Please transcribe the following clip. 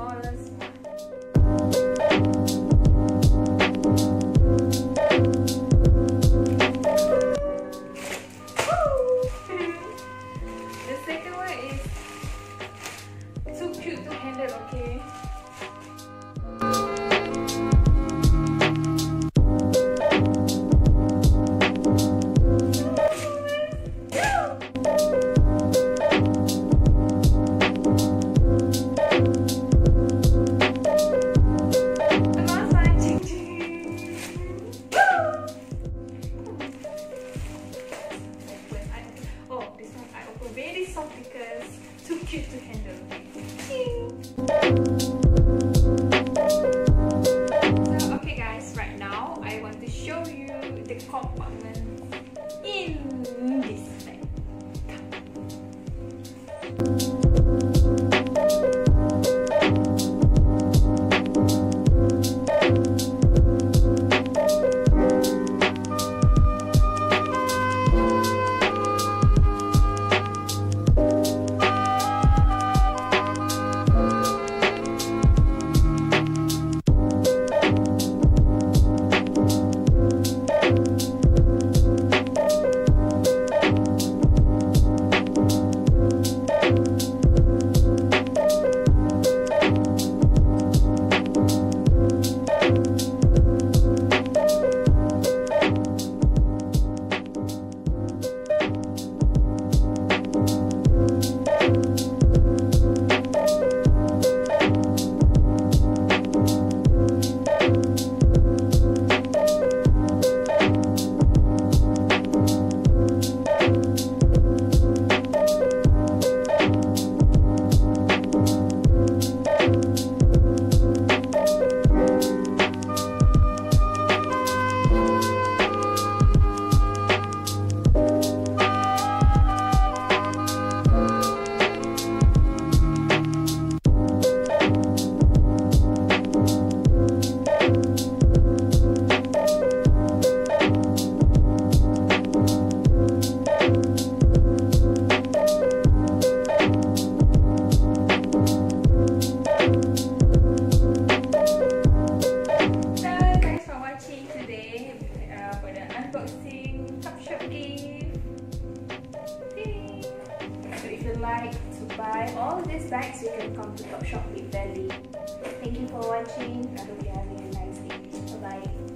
smallest the second one is too cute to handle, okay? Soft because too cute to handle. Okay guys, right now I want to show you the compartment gift. So if you like to buy all these bags, you can come to Topshop Mid Valley. Thank you for watching. I hope you're having a nice day. Bye-bye.